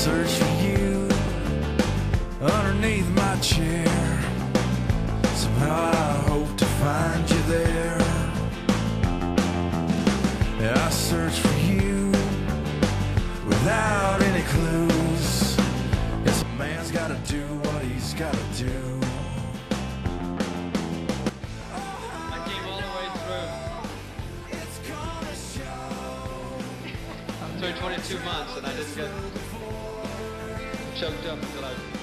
search for you underneath my chair. Somehow I hope to find you there. I search for you without any clues. Yes, a man's gotta do what he's gotta do. I came all the way through. It's gonna show. Through 22 months and I didn't get choked up until I